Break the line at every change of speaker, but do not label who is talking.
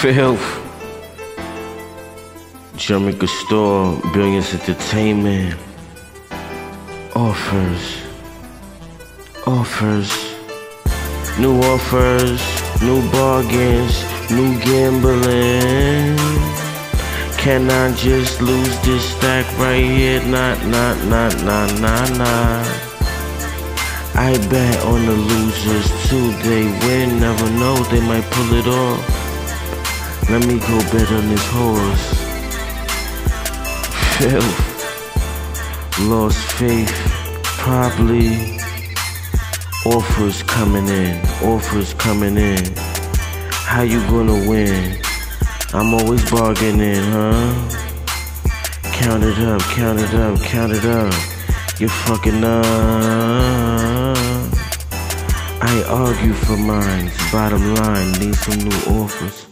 Filth. Jermin Costor, Billionz Entertainment. Offers. Offers. New offers. New bargains. New gambling. Can I just lose this stack right here? Not, not, not, not, not, not. I bet on the losers too. They win, never know, they might pull it off. Let me go bet on this horse. Filth. Lost faith. Probably. Offers coming in. Offers coming in. How you gonna win? I'm always bargaining, huh? Count it up, count it up, count it up. You're fucking up. I argue for mines. Bottom line, need some new offers.